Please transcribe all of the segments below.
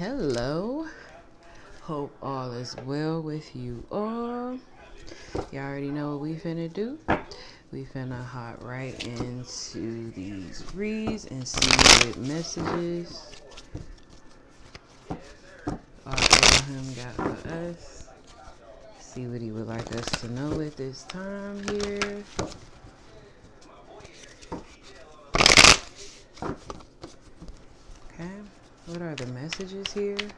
Hello. Hope all is well with you all. You all already know what we finna do. We finna hop right into these reads and see what messages Abraham got for us. See what he would like us to know at this time here. Okay, what are the messages here?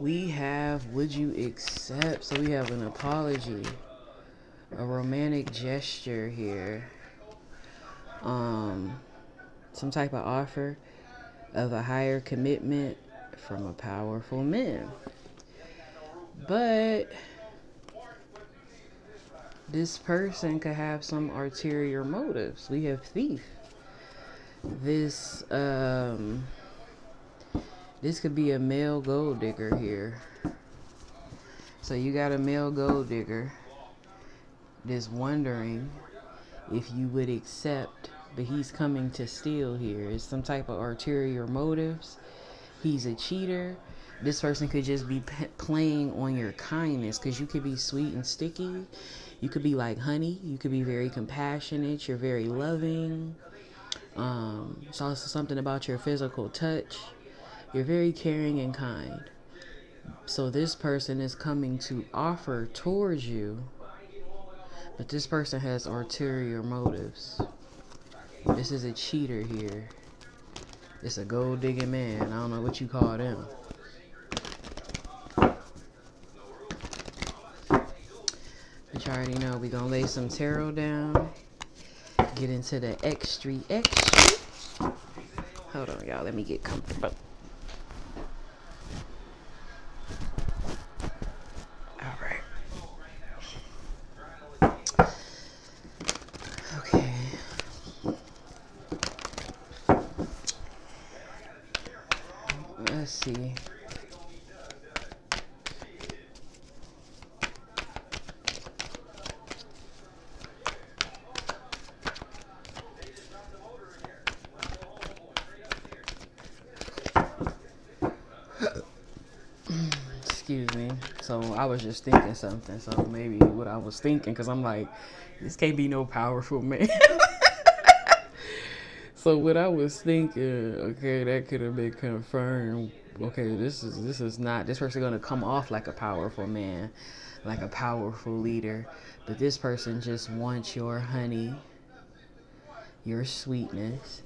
we have would you accept so we have an apology a romantic gesture here um some type of offer of a higher commitment from a powerful man but this person could have some ulterior motives we have thief this um this could be a male gold digger here. So you got a male gold digger that's wondering if you would accept, but he's coming to steal here. It's some type of ulterior motives. He's a cheater. This person could just be playing on your kindness because you could be sweet and sticky. You could be like honey. You could be very compassionate. You're very loving. Um, it's also something about your physical touch you're very caring and kind. So this person is coming to offer towards you, but this person has ulterior motives. This is a cheater here. It's a gold digging man. I don't know what you call them. You already know we're gonna lay some tarot down. Get into the X Street X Street. Hold on, y'all. Let me get comfortable. see. Excuse me. So I was just thinking something. So maybe what I was thinking, because I'm like, this can't be no powerful man. so what I was thinking, okay, that could have been confirmed okay, this is this is not this person gonna come off like a powerful man, like a powerful leader, but this person just wants your honey, your sweetness,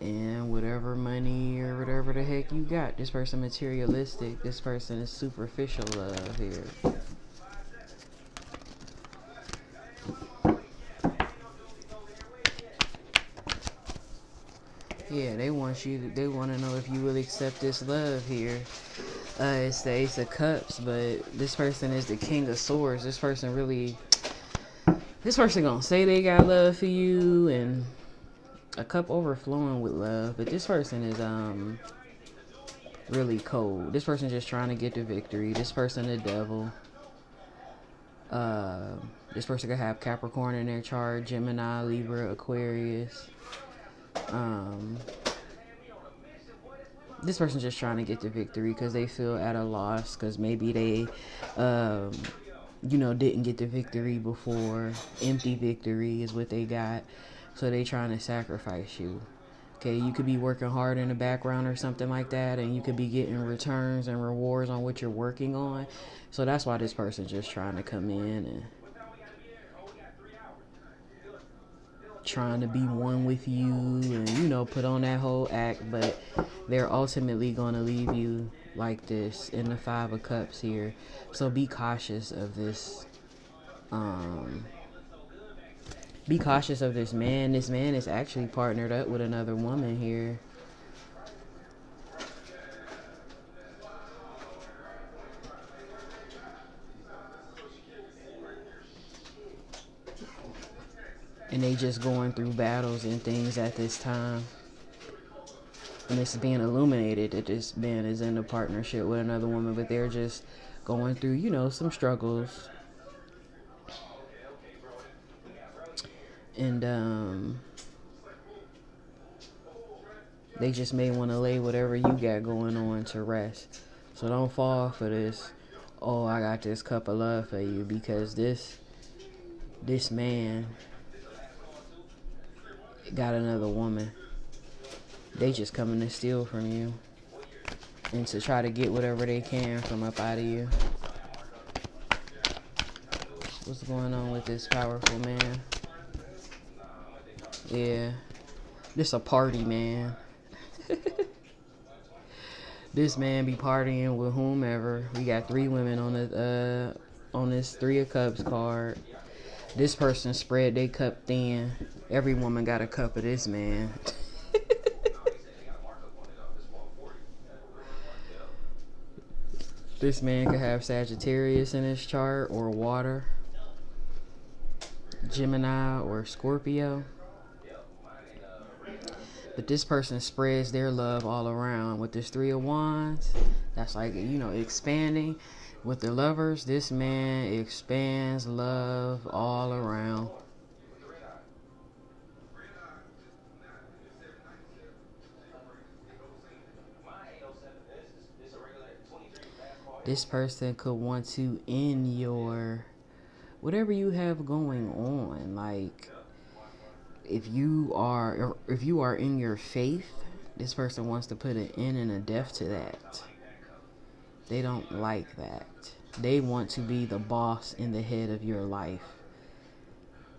and whatever money or whatever the heck you got. This person materialistic. This person is superficial love here. Yeah, they want you. they want to know if you will accept this love here. Uh, it's the Ace of Cups, but this person is the King of Swords. This person really, this person gonna say they got love for you and a cup overflowing with love, but this person is um really cold. This person just trying to get the victory. This person the devil. Uh, this person could have Capricorn in their chart, Gemini, Libra, Aquarius. Um, this person's just trying to get the victory because they feel at a loss because maybe they, um, you know, didn't get the victory before. Empty victory is what they got. So they trying to sacrifice you. Okay, you could be working hard in the background or something like that, and you could be getting returns and rewards on what you're working on. So that's why this person's just trying to come in and trying to be one with you and you know put on that whole act but they're ultimately going to leave you like this in the five of cups here so be cautious of this um be cautious of this man this man is actually partnered up with another woman here and they just going through battles and things at this time. And it's being illuminated that this man is in a partnership with another woman, but they're just going through, you know, some struggles. And um they just may want to lay whatever you got going on to rest. So don't fall for this. Oh, I got this cup of love for you because this this man got another woman. They just coming to steal from you and to try to get whatever they can from up out of you. What's going on with this powerful man? Yeah. This a party man. this man be partying with whomever. We got three women on the uh on this three of cups card. This person spread their cup thin. Every woman got a cup of this man. this man could have Sagittarius in his chart or water. Gemini or Scorpio. But this person spreads their love all around with this three of wands. That's like, you know, expanding. With the lovers, this man expands love all around. This person could want to end your whatever you have going on. Like if you are if you are in your faith, this person wants to put an end and a death to that. They don't like that. They want to be the boss in the head of your life.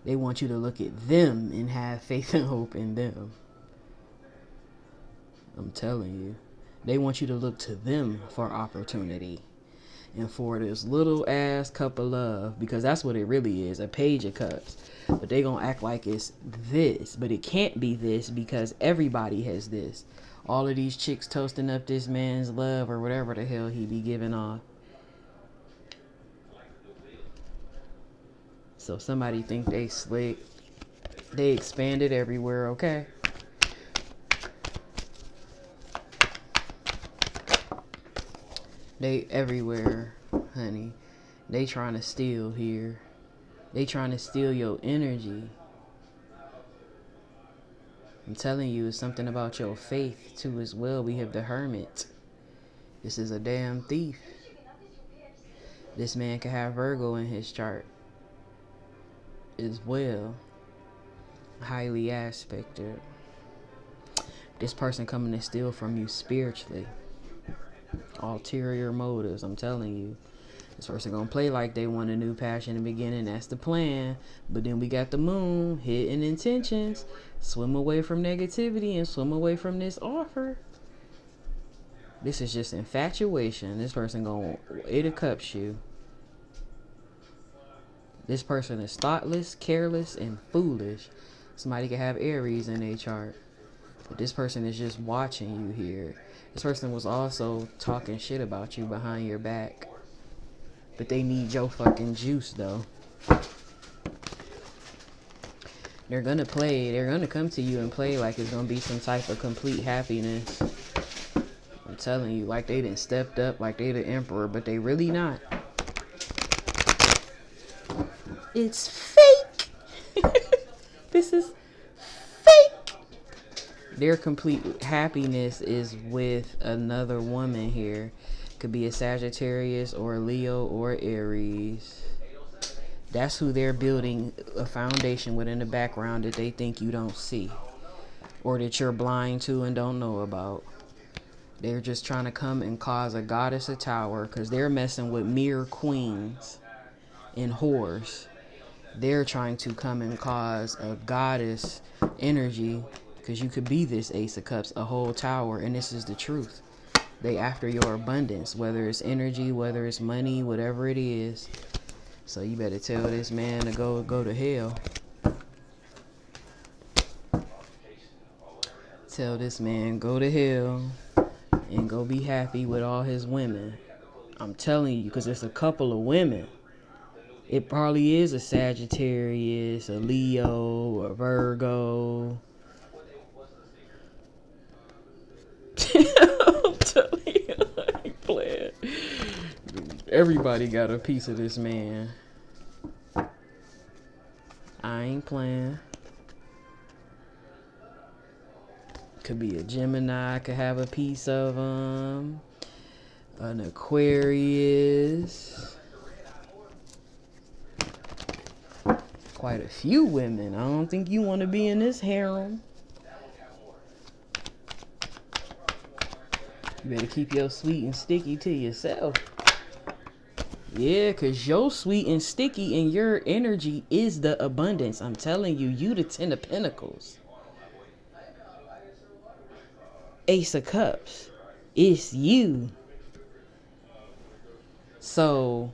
They want you to look at them and have faith and hope in them. I'm telling you. They want you to look to them for opportunity and for this little ass cup of love because that's what it really is a page of cups but they gonna act like it's this. But it can't be this because everybody has this. All of these chicks toasting up this man's love or whatever the hell he be giving off. So somebody think they slick. They expanded everywhere okay? They everywhere, honey. They trying to steal here. They trying to steal your energy. I'm telling you, it's something about your faith too as well. We have the hermit. This is a damn thief. This man could have Virgo in his chart as well. Highly aspected. This person coming to steal from you spiritually ulterior motives. I'm telling you. This person gonna play like they want a new passion in the beginning. That's the plan. But then we got the moon, hidden intentions. Swim away from negativity and swim away from this offer. This is just infatuation. This person gonna of cups you. This person is thoughtless, careless, and foolish. Somebody could have Aries in their chart. But this person is just watching you here. This person was also talking shit about you behind your back. But they need your fucking juice though. They're gonna play, they're gonna come to you and play like it's gonna be some type of complete happiness. I'm telling you, like they didn't stepped up like they the emperor, but they really not. It's fake. this is fake. their complete happiness is with another woman here. Could be a Sagittarius or a Leo or Aries. That's who they're building a foundation with in the background that they think you don't see. Or that you're blind to and don't know about. They're just trying to come and cause a goddess a tower because they're messing with mere queens and whores. They're trying to come and cause a goddess energy because you could be this Ace of Cups, a whole tower, and this is the truth. They after your abundance, whether it's energy, whether it's money, whatever it is. So you better tell this man to go go to hell. Tell this man go to hell and go be happy with all his women. I'm telling you, because it's a couple of women. It probably is a Sagittarius, a Leo, a Virgo Everybody got a piece of this man. I ain't playing. Could be a Gemini. Could have a piece of him. An Aquarius. Quite a few women. I don't think you want to be in this harem. You better keep your sweet and sticky to yourself. Yeah, cause you're sweet and sticky and your energy is the abundance. I'm telling you, you the Ten of Pentacles. Ace of Cups. It's you. So,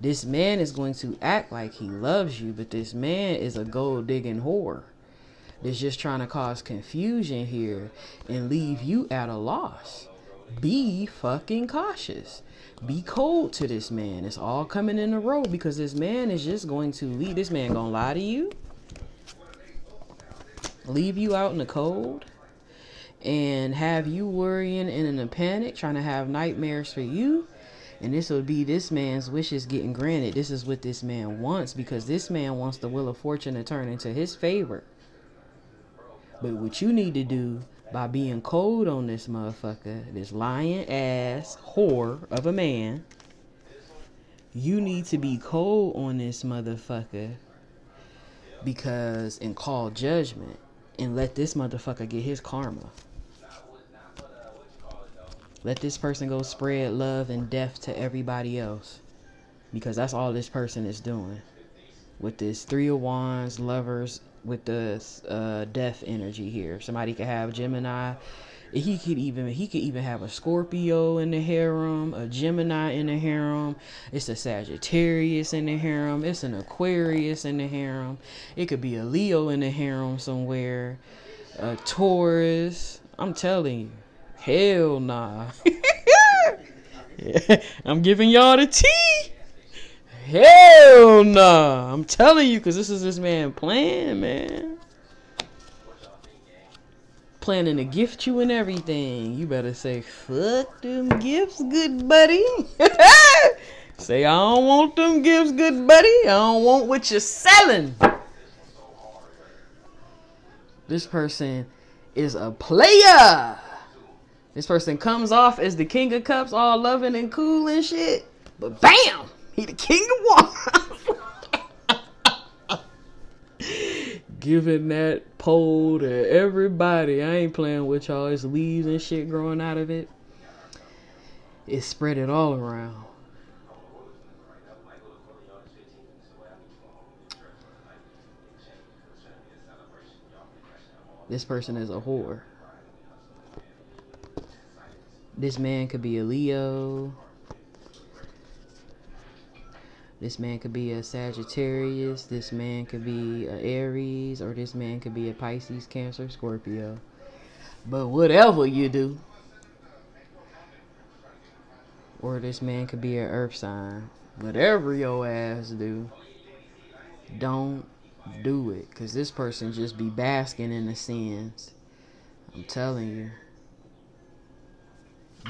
this man is going to act like he loves you, but this man is a gold digging whore. That's just trying to cause confusion here and leave you at a loss. Be fucking cautious. Be cold to this man. It's all coming in a row because this man is just going to leave. This man gonna lie to you, leave you out in the cold, and have you worrying and in a panic, trying to have nightmares for you. And this will be this man's wishes getting granted. This is what this man wants because this man wants the wheel of fortune to turn into his favor. But what you need to do by being cold on this motherfucker, this lying ass whore of a man, you need to be cold on this motherfucker because and call judgment and let this motherfucker get his karma. Let this person go spread love and death to everybody else. Because that's all this person is doing. With this Three of Wands, Lovers, with the uh, death energy here. Somebody could have Gemini. He could even he could even have a Scorpio in the harem, a Gemini in the harem. It's a Sagittarius in the harem. It's an Aquarius in the harem. It could be a Leo in the harem somewhere. A Taurus. I'm telling you. Hell nah. I'm giving y'all the tea. Hell nah. I'm telling you, because this is this man plan, man. Planning to gift you and everything. You better say, fuck them gifts, good buddy. say, I don't want them gifts, good buddy. I don't want what you're selling. This person is a player. This person comes off as the king of cups, all loving and cool and shit. But bam, he the king of wands. Giving that pole to everybody. I ain't playing with y'all. It's leaves and shit growing out of it. It spread it all around. This person is a whore. This man could be a Leo. This man could be a Sagittarius. This man could be a Aries. Or this man could be a Pisces, Cancer, Scorpio. But whatever you do. Or this man could be an earth sign. Whatever your ass do. Don't do it. Because this person just be basking in the sins. I'm telling you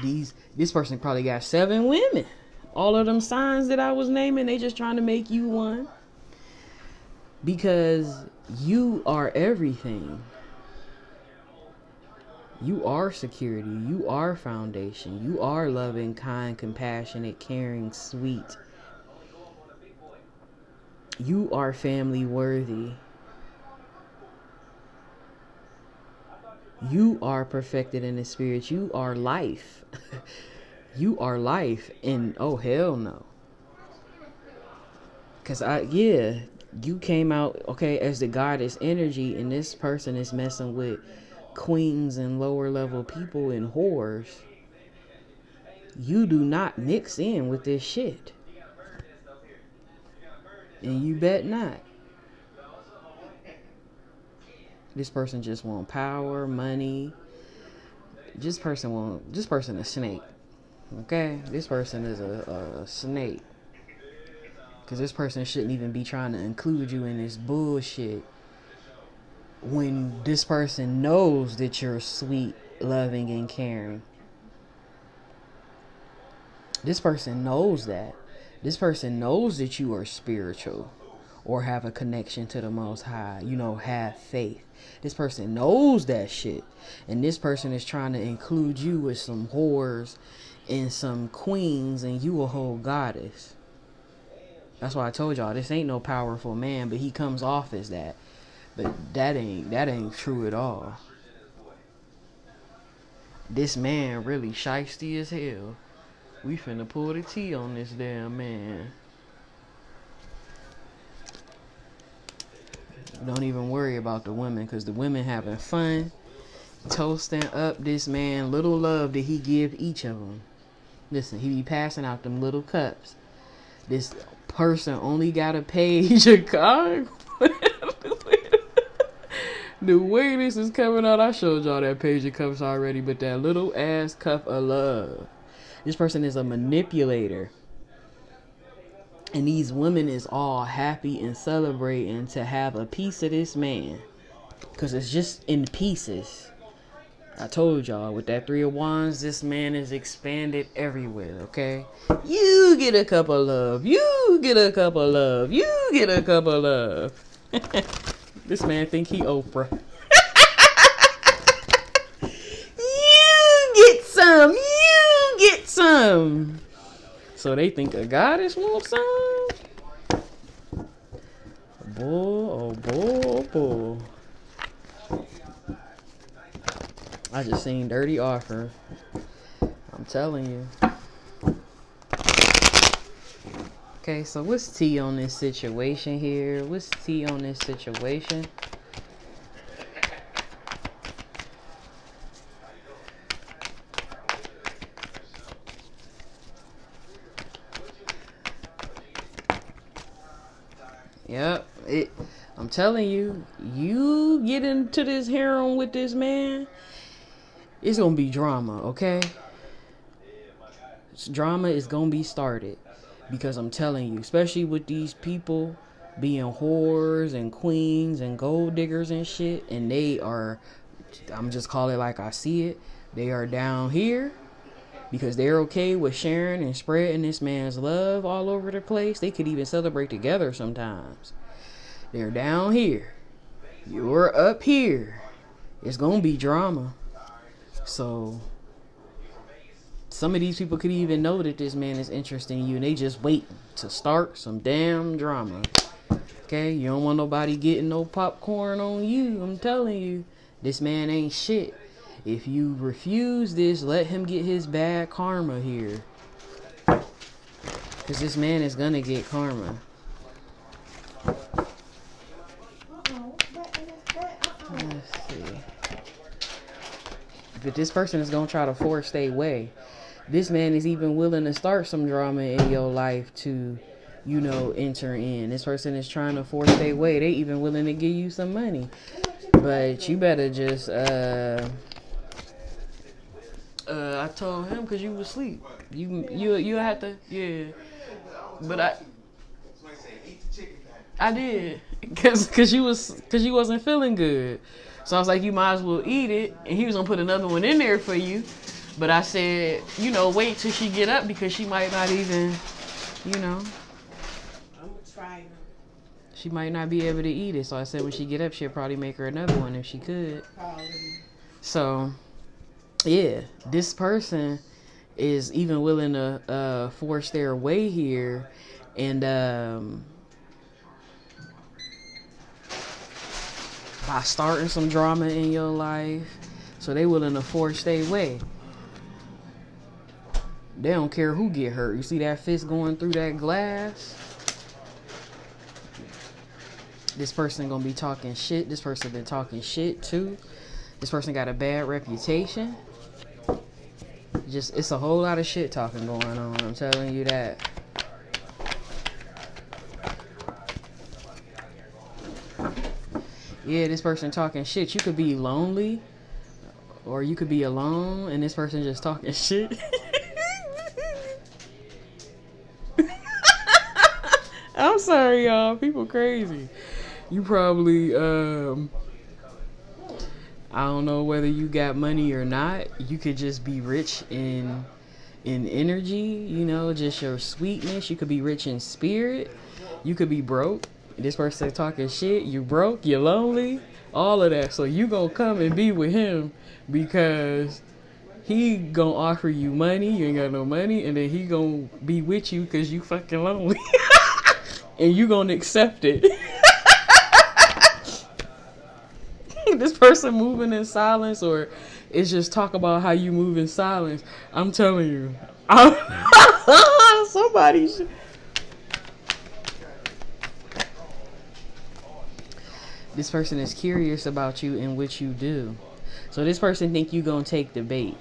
these this person probably got seven women. All of them signs that I was naming, they just trying to make you one. Because you are everything. You are security. You are foundation. You are loving, kind, compassionate, caring, sweet. You are family worthy. You are perfected in the spirit. You are life. you are life. And oh, hell no. Because I, yeah, you came out, okay, as the goddess energy, and this person is messing with queens and lower level people and whores. You do not mix in with this shit. And you bet not. This person just want power, money. This person want this person a snake. Okay? This person is a, a snake. Cause this person shouldn't even be trying to include you in this bullshit. When this person knows that you're sweet, loving, and caring. This person knows that. This person knows that you are spiritual or have a connection to the Most High. You know, have faith. This person knows that shit. And this person is trying to include you with some whores and some queens, and you a whole goddess. That's why I told y'all this ain't no powerful man, but he comes off as that. But that ain't that ain't true at all. This man really shisty as hell. We finna pull the tea on this damn man. Don't even worry about the women, cause the women having fun, toasting up this man. Little love that he give each of them. Listen, he be passing out them little cups. This person only got a page of card. the way this is coming out, I showed y'all that page of cups already, but that little ass cup of love. This person is a manipulator. And these women is all happy and celebrating to have a piece of this man. Because it's just in pieces. I told y'all with that three of wands, this man is expanded everywhere, okay? You get a cup of love. You get a cup of love. You get a cup of love. this man think he Oprah. you get some. You get some. So they think a goddess wants some? Bull, oh bull, oh. I just seen Dirty Offer. I'm telling you. Okay, so what's T on this situation here? What's T on this situation? Yep, it. I'm telling you, you get into this harem with this man, it's gonna be drama, okay? Drama is gonna be started because I'm telling you, especially with these people being whores and queens and gold diggers and shit, and they are, I'm just call it like I see it. They are down here because they're okay with sharing and spreading this man's love all over the place. They could even celebrate together sometimes. They're down here. You're up here. It's gonna be drama. So some of these people could even know that this man is interested in you and they just wait to start some damn drama. Okay, you don't want nobody getting no popcorn on you. I'm telling you, this man ain't shit. If you refuse this, let him get his bad karma here. Because this man is going to get karma. Let's see. But this person is going to try to force their way. This man is even willing to start some drama in your life to, you know, enter in. This person is trying to force their way. They even willing to give you some money. But you better just, uh, uh, I told him because you was asleep. You you you had to yeah, but I I did because cause you was because you wasn't feeling good. So I was like, you might as well eat it, and he was gonna put another one in there for you. But I said, you know, wait till she get up because she might not even, you know. I'm trying. She might not be able to eat it. So I said when she get up, she'll probably make her another one if she could. Probably. So yeah, this person is even willing to uh, force their way here and um, by starting some drama in your life so they willing to force their way. They don't care who get hurt. You see that fist going through that glass? This person gonna be talking shit. This person been talking shit too. This person got a bad reputation. Just it's a whole lot of shit talking going on. I'm telling you that. Yeah, this person talking shit. You could be lonely, or you could be alone, and this person just talking shit. I'm sorry, y'all. People crazy. You probably um I don't know whether you got money or not. You could just be rich in in energy, you know, just your sweetness. You could be rich in spirit. You could be broke. This person talking shit, you broke, you lonely, all of that. So you gonna come and be with him because he gonna offer you money, you ain't got no money, and then he gonna be with you because you fucking lonely. and you gonna accept it. this person moving in silence or it's just talk about how you move in silence. I'm telling you. I'm somebody should this person is curious about you and what you do. So this person think you gonna take the bait.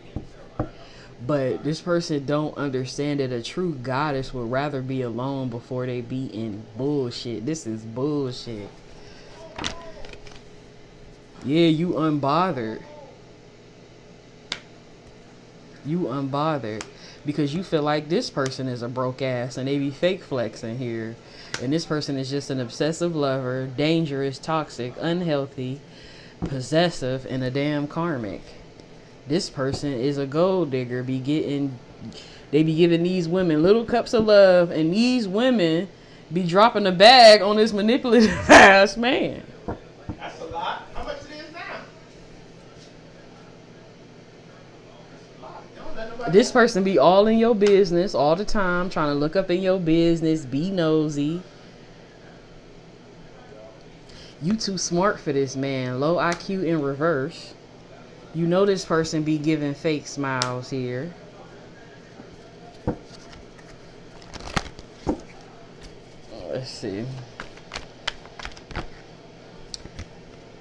But this person don't understand that a true goddess would rather be alone before they be in bullshit. This is bullshit. Yeah, you unbothered. You unbothered because you feel like this person is a broke ass and they be fake flexing here. And this person is just an obsessive lover, dangerous, toxic, unhealthy, possessive, and a damn karmic. This person is a gold digger, be getting they be giving these women little cups of love, and these women be dropping a bag on this manipulative ass man. That's a lot. How much it is now? Don't let nobody This person be all in your business all the time, trying to look up in your business, be nosy. You too smart for this man. Low IQ in reverse. You know this person be giving fake smiles here. Let's see.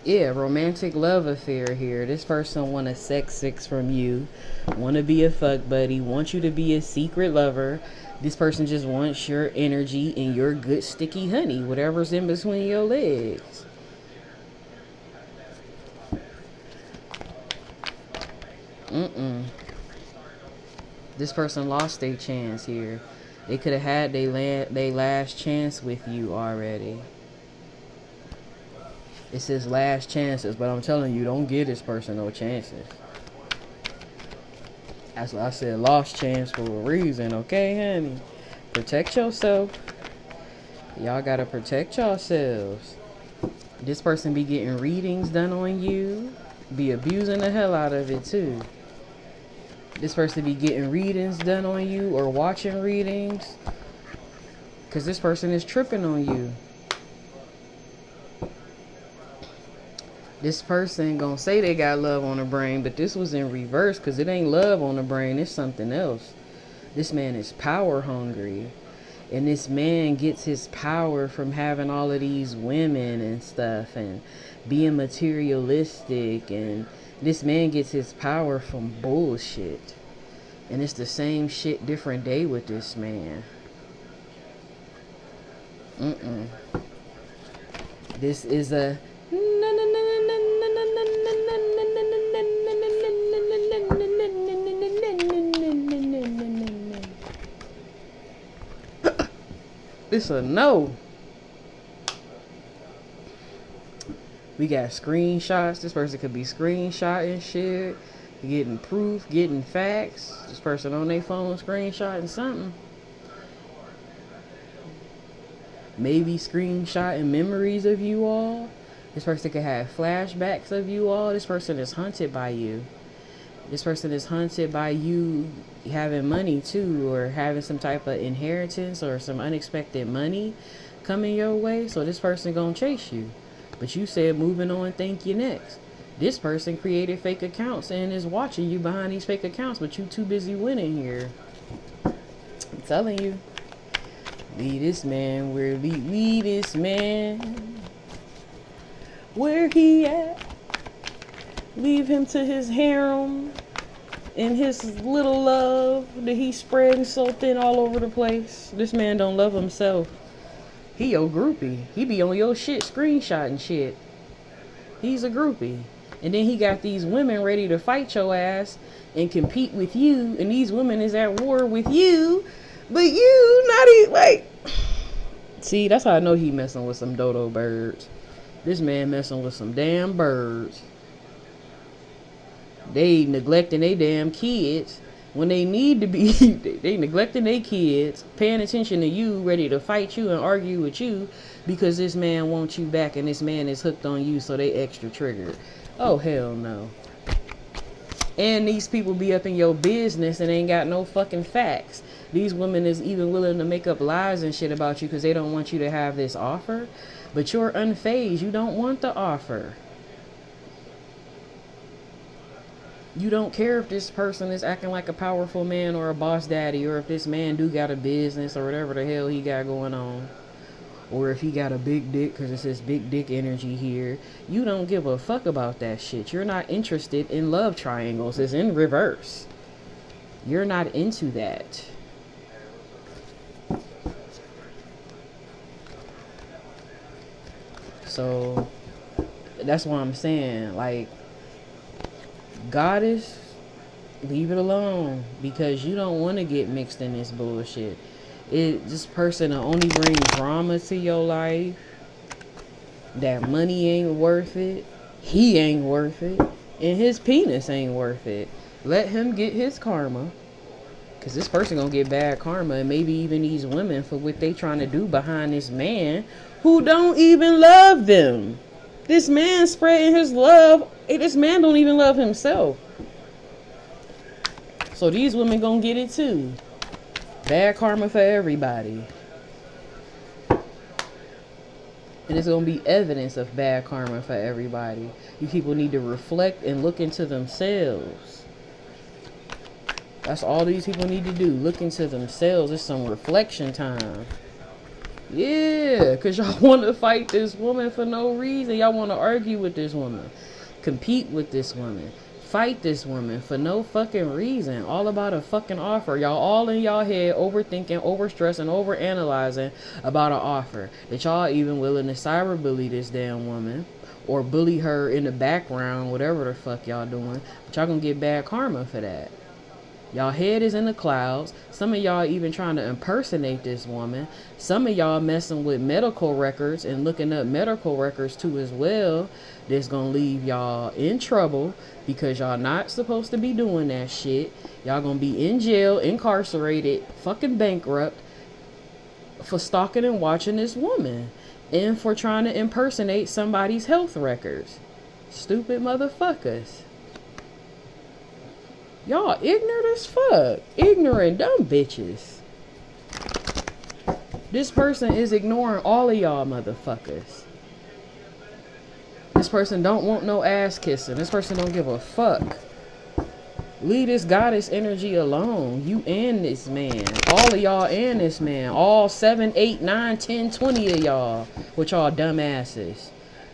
Yeah, romantic love affair here. This person want a sex six from you, want to be a fuck buddy, want you to be a secret lover. This person just wants your energy and your good sticky honey, whatever's in between your legs. Mm-mm. This person lost their chance here. They could have had their last chance with you already. It says last chances, but I'm telling you, don't give this person no chances. That's why I said lost chance for a reason, okay, honey? Protect yourself. Y'all gotta protect yourselves. This person be getting readings done on you, be abusing the hell out of it too. This person be getting readings done on you or watching readings. Cause this person is tripping on you. This person gonna say they got love on the brain, but this was in reverse because it ain't love on the brain, it's something else. This man is power hungry. And this man gets his power from having all of these women and stuff and being materialistic. And this man gets his power from bullshit. And it's the same shit, different day with this man. Mm-mm. This is a It's a no. We got screenshots. This person could be screenshotting shit, getting proof, getting facts. This person on their phone screenshotting something. Maybe screenshotting memories of you all. This person could have flashbacks of you all. This person is hunted by you. This person is hunted by you having money too, or having some type of inheritance or some unexpected money coming your way. So this person gonna chase you. But you said moving on, thank you next. This person created fake accounts and is watching you behind these fake accounts, but you too busy winning here. I'm telling you. Leave this man where leave, leave this man where he at. Leave him to his harem and his little love that he's spreading so thin all over the place. This man don't love himself. He your groupie. He be on your shit screenshotting shit. He's a groupie. And then he got these women ready to fight your ass and compete with you. And these women is at war with you. But you not even like See, that's how I know he messing with some dodo birds. This man messing with some damn birds. They neglecting they damn kids. When they need to be they, they neglecting their kids paying attention to you ready to fight you and argue with you because this man wants you back and this man is hooked on you so they extra triggered. Oh hell no. And these people be up in your business and ain't got no fucking facts. These women is even willing to make up lies and shit about you because they don't want you to have this offer but you're unfazed. You don't want the offer. You don't care if this person is acting like a powerful man or a boss daddy or if this man do got a business or whatever the hell he got going on. Or if he got a big dick because it's this big dick energy here. You don't give a fuck about that shit. You're not interested in love triangles. It's in reverse. You're not into that so that's what i'm saying like goddess leave it alone because you don't want to get mixed in this bullshit. It this person will only bring drama to your life. That money ain't worth it. He ain't worth it. And his penis ain't worth it. Let him get his karma. Because this person gonna get bad karma and maybe even these women for what they trying to do behind this man who don't even love them this man spreading his love eh, this man don't even love himself so these women gonna get it too Bad karma for everybody. And it's to be evidence of bad karma for everybody. You people need to reflect and look into themselves. That's all these people need to do. Look into themselves. It's some reflection time. Yeah, because y'all want to fight this woman for no reason. Y'all want to argue with this woman. Compete with this woman fight this woman for no fucking reason. All about a fucking offer. Y'all all in y'all head overthinking, overstressing, overanalyzing about an offer. That y'all even willing to cyberbully this damn woman. Or bully her in the background, whatever the fuck y'all doing. But y'all gonna get bad karma for that. Y'all head is in the clouds. Some of y'all even trying to impersonate this woman. Some of y'all messing with medical records and looking up medical records too as well. That's gonna leave y'all in trouble because y'all not supposed to be doing that shit. Y'all gonna be in jail, incarcerated, fucking bankrupt for stalking and watching this woman and for trying to impersonate somebody's health records. Stupid motherfuckers. Y'all ignorant as fuck. Ignorant dumb bitches. This person is ignoring all of y'all motherfuckers. This person don't want no ass kissing. This person don't give a fuck. Leave this goddess energy alone. You and this man. All of y'all and this man. All 7, 8, 9, 10, 20 of y'all. With y'all dumbasses.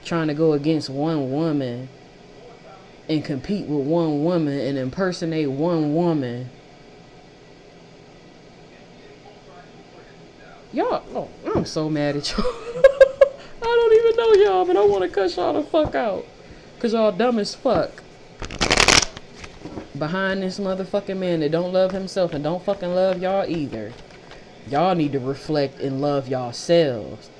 Trying to go against one woman and compete with one woman and impersonate one woman. Y'all, oh, I'm so mad at y'all. I don't even know y'all, but I want to cuss y'all the fuck out. Because y'all dumb as fuck. Behind this motherfucking man that don't love himself and don't fucking love y'all either. Y'all need to reflect and love yourselves.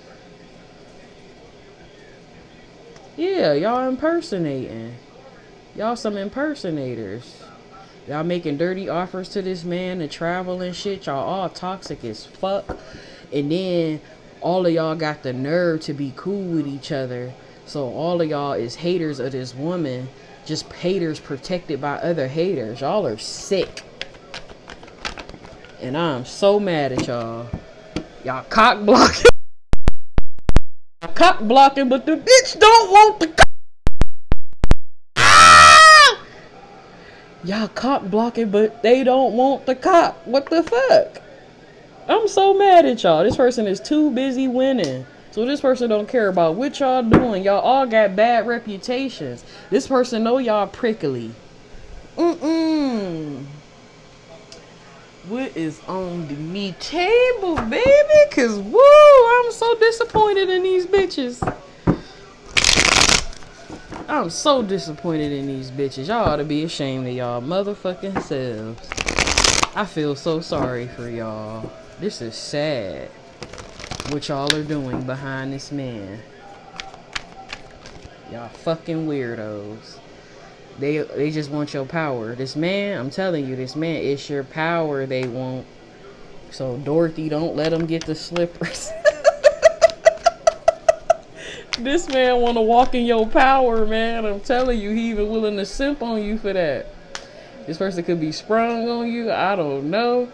Yeah, y'all impersonating. Y'all some impersonators. Y'all making dirty offers to this man to travel and shit. Y'all all toxic as fuck. And then all of y'all got the nerve to be cool with each other. So all of y'all is haters of this woman. Just haters protected by other haters. Y'all are sick. And I'm so mad at y'all. Y'all cock blocking. cock blocking, but the bitch don't want the Y'all cop blocking, but they don't want the cop. What the fuck? I'm so mad at y'all. This person is too busy winning. So this person don't care about what y'all doing. Y'all all got bad reputations. This person know y'all prickly. Mm-mm. What is on the me table, baby? Cause woo, I'm so disappointed in these bitches. I'm so disappointed in these bitches. Y'all ought to be ashamed of y'all motherfucking selves. I feel so sorry for y'all. This is sad. What y'all are doing behind this man. Y'all fucking weirdos. They they just want your power. This man, I'm telling you, this man, it's your power they want. So Dorothy, don't let them get the slippers. this man want to walk in your power, man. I'm telling you, he even willing to simp on you for that. This person could be sprung on you. I don't know.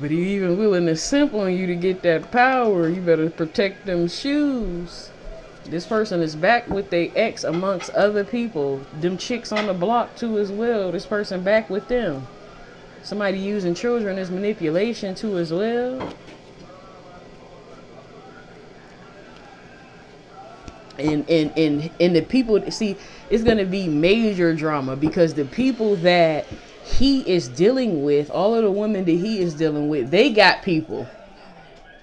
But he even willing to simp on you to get that power. You better protect them shoes. This person is back with their ex amongst other people. Them chicks on the block too as well. This person back with them. Somebody using children as manipulation too as well. And and and and the people see it's gonna be major drama because the people that he is dealing with, all of the women that he is dealing with, they got people.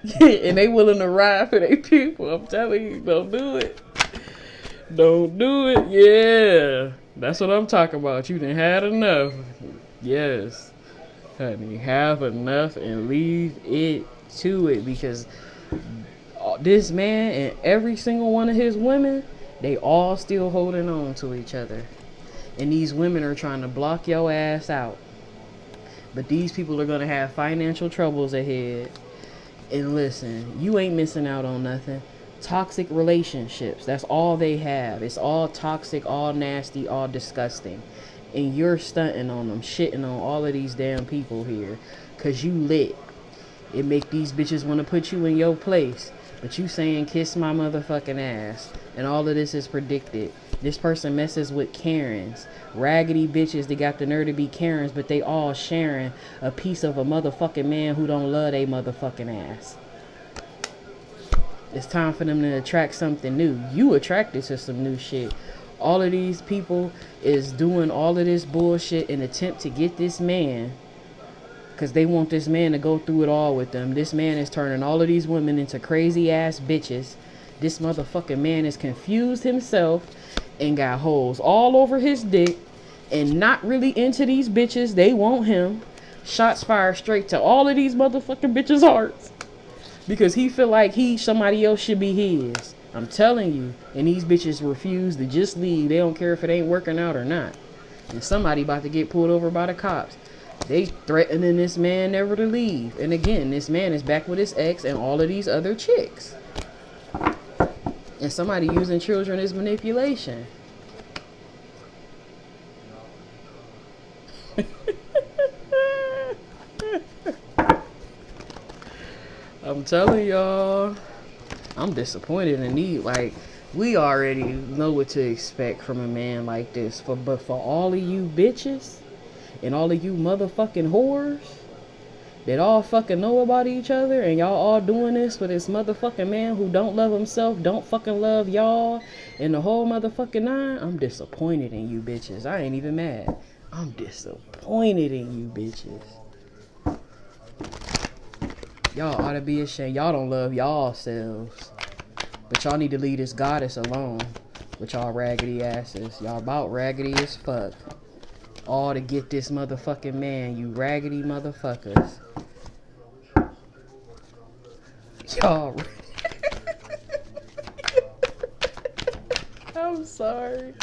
and they willing to ride for their people. I'm telling you, don't do it. Don't do it. Yeah. That's what I'm talking about. You didn't had enough. Yes. Honey, have enough and leave it to it because this man and every single one of his women, they all still holding on to each other. And these women are trying to block your ass out. But these people are going to have financial troubles ahead. And listen, you ain't missing out on nothing. Toxic relationships, that's all they have. It's all toxic, all nasty, all disgusting. And you're stunting on them, shitting on all of these damn people here. Cause you lit. It make these bitches want to put you in your place. But you saying kiss my motherfucking ass. And all of this is predicted. This person messes with Karens. Raggedy bitches that got the nerve to be Karens, but they all sharing a piece of a motherfucking man who don't love they motherfucking ass. It's time for them to attract something new. You attracted to some new shit. All of these people is doing all of this bullshit in attempt to get this man because they want this man to go through it all with them. This man is turning all of these women into crazy ass bitches. This motherfucking man is confused himself and got holes all over his dick and not really into these bitches. They want him. Shots fired straight to all of these motherfucking bitches' hearts. Because he feel like he somebody else should be his. I'm telling you. And these bitches refuse to just leave. They don't care if it ain't working out or not. And somebody about to get pulled over by the cops. They threatening this man never to leave. And again, this man is back with his ex and all of these other chicks. And somebody using children as manipulation. I'm telling y'all, I'm disappointed in these. Like, we already know what to expect from a man like this. For but for all of you bitches and all of you motherfucking whores that all fucking know about each other and y'all all doing this for this motherfucking man who don't love himself, don't fucking love y'all and the whole motherfucking nine, I'm disappointed in you bitches. I ain't even mad. I'm disappointed in you bitches. Y'all ought to be ashamed. Y'all don't love y'all selves. But y'all need to leave this goddess alone. With y'all raggedy asses. Y'all about raggedy as fuck. All to get this motherfucking man, you raggedy motherfuckers. Y'all. I'm sorry.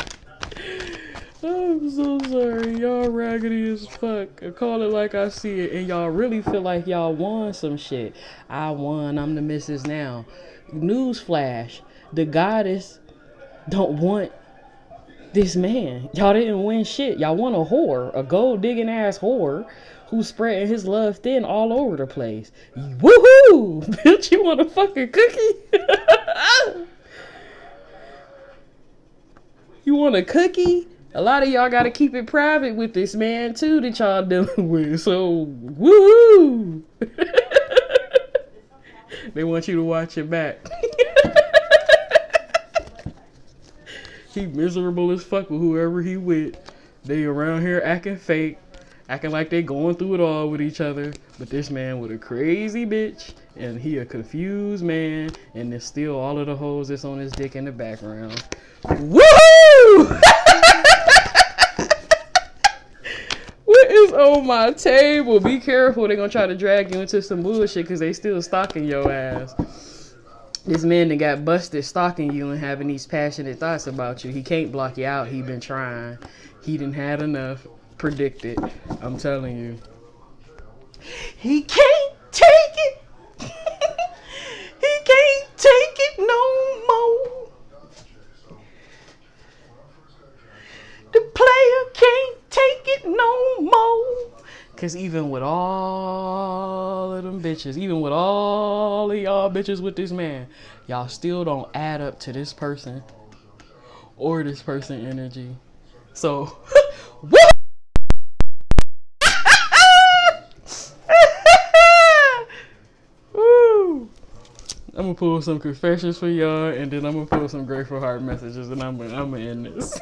I'm so sorry. Y'all raggedy as fuck. I call it like I see it. And y'all really feel like y'all won some shit. I won. I'm the missus now. Newsflash. The goddess don't want this man. Y'all didn't win shit. Y'all want a whore. A gold digging ass whore who's spreading his love thin all over the place. Woohoo! Bitch, you want a fucking cookie? you want a cookie? A lot of y'all gotta keep it private with this man too that y'all dealing with. So woohoo! they want you to watch your back. He miserable as fuck with whoever he with. They around here acting fake, acting like they going through it all with each other. But this man with a crazy bitch, and he a confused man, and there's still all of the hoes that's on his dick in the background. Woohoo! what is on my table? Be careful, they gonna try to drag you into some bullshit because they still stalking your ass. This man that got busted stalking you and having these passionate thoughts about you. He can't block you out. He been trying. He didn't had enough. Predicted. I'm telling you. He can't take it. he can't take it no more. The player can't take it no more. Cause even with all of them bitches, even with all of y'all bitches with this man, y'all still don't add up to this person or this person energy. So, woo! I'm gonna pull some confessions for y'all, and then I'm gonna pull some grateful heart messages, and I'm gonna, I'm gonna end this.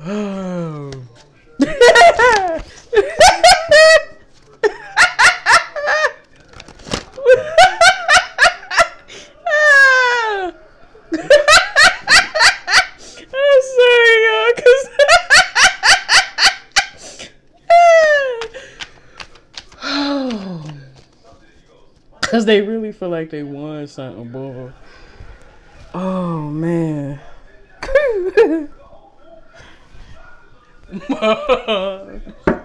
oh. Cause they really feel like they won something, boy. Oh man.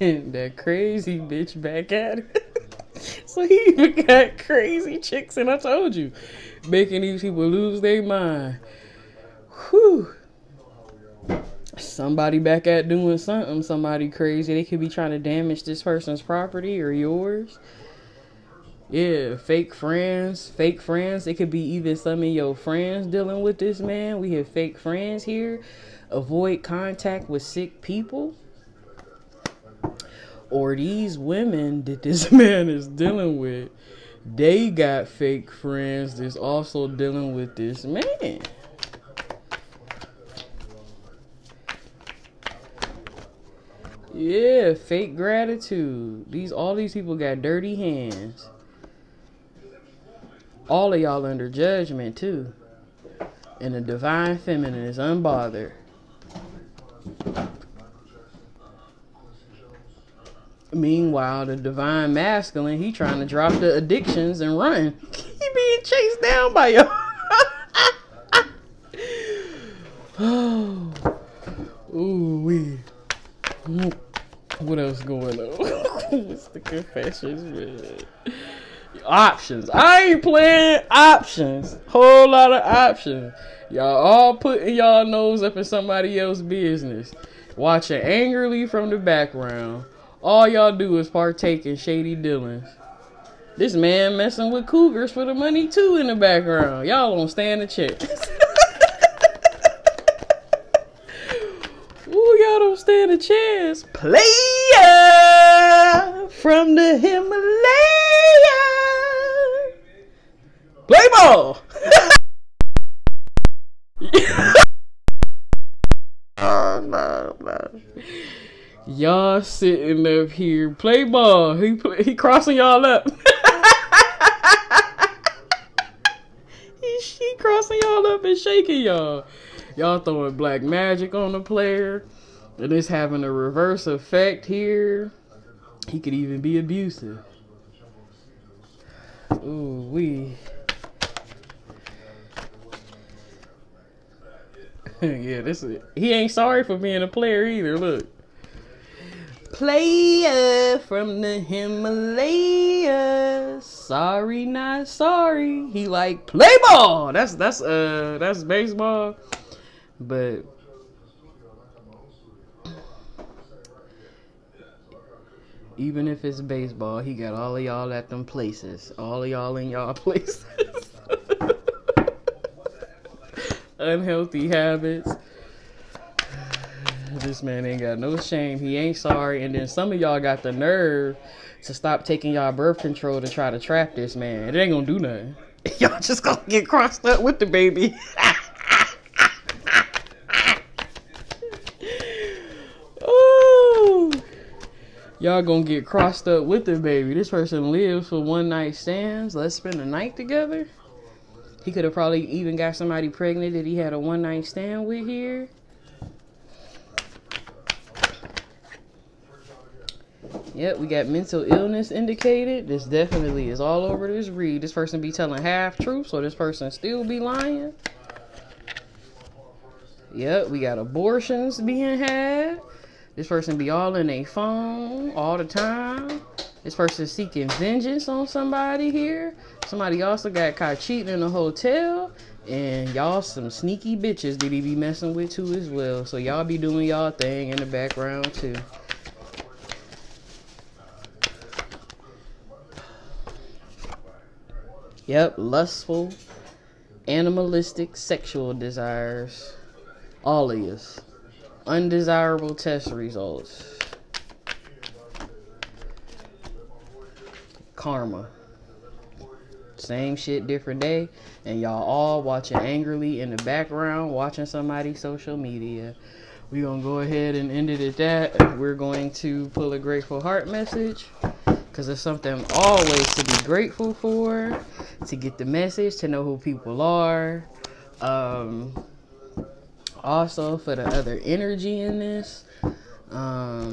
and that crazy bitch back at it. so he even got crazy chicks, and I told you, making these people lose their mind. Whew. Somebody back at doing something, somebody crazy. They could be trying to damage this person's property or yours. Yeah, fake friends, fake friends. It could be even some of your friends dealing with this man. We have fake friends here. Avoid contact with sick people. Or these women that this man is dealing with, they got fake friends that's also dealing with this man. Yeah, fake gratitude. These all these people got dirty hands. All of y'all under judgment too. And the divine feminine is unbothered. Meanwhile, the divine masculine, he trying to drop the addictions and run. He being chased down by y'all. oh, ooh wee. What else going on? What's the confessions, man? Options. I ain't playing options. Whole lot of options. Y'all all putting y'all nose up in somebody else's business. Watching angrily from the background. All y'all do is partake in shady dealings. This man messing with cougars for the money too in the background. Y'all don't stand a chance. Ooh, y'all don't stand a chance. Player from the Himalaya. Play ball. Y'all sitting up here, play ball. He play, he crossing y'all up. he, he crossing y'all up and shaking y'all. Y'all throwing black magic on the player, and it's having a reverse effect here. He could even be abusive. Ooh we. yeah, this is. He ain't sorry for being a player either. Look. Player from the Himalayas. Sorry, not sorry. He like play ball. That's that's uh that's baseball. But even if it's baseball, he got all of y'all at them places. All of y'all in y'all places. Unhealthy habits. This man ain't got no shame. He ain't sorry. And then some of y'all got the nerve to stop taking y'all birth control to try to trap this man. It ain't gonna do nothing. Y'all just gonna get crossed up with the baby. Ooh. Y'all gonna get crossed up with the baby. This person lives for one night stands. Let's spend the night together. He could have probably even got somebody pregnant that he had a one night stand with here. Yep, we got mental illness indicated. This definitely is all over this read. This person be telling half truths, so this person still be lying. Yep, we got abortions being had. This person be all in a phone all the time. This person seeking vengeance on somebody here. Somebody also got caught cheating in a hotel. And y'all some sneaky bitches did he be messing with too as well. So y'all be doing y'all thing in the background too. Yep, lustful, animalistic, sexual desires. All of us. Undesirable test results. Karma. Same shit, different day. And y'all all watching angrily in the background, watching somebody's social media. We're going to go ahead and end it at that. We're going to pull a grateful heart message because it's something always to be grateful for, to get the message, to know who people are. Um, also for the other energy in this. Um,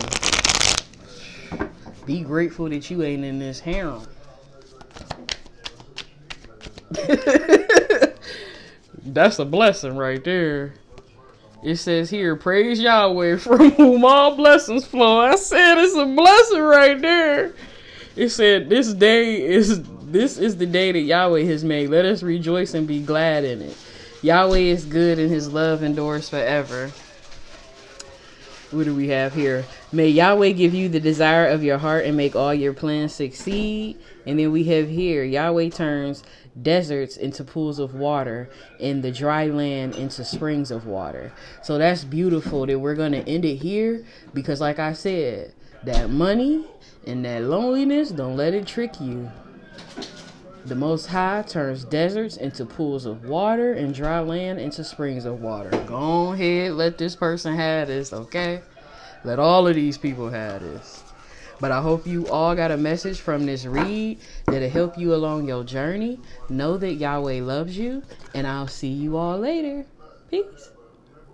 be grateful that you ain't in this harem. That's a blessing right there. It says here, praise Yahweh from whom all blessings flow. I said it's a blessing right there. It said this day is this is the day that Yahweh has made. Let us rejoice and be glad in it. Yahweh is good and his love endures forever. What do we have here? May Yahweh give you the desire of your heart and make all your plans succeed. And then we have here Yahweh turns deserts into pools of water and the dry land into springs of water. So that's beautiful that we're going to end it here because, like I said, that money and that loneliness, don't let it trick you. The Most High turns deserts into pools of water and dry land into springs of water. Go ahead, let this person have this, okay? Let all of these people have this. But I hope you all got a message from this read that'll help you along your journey. Know that Yahweh loves you, and I'll see you all later. Peace.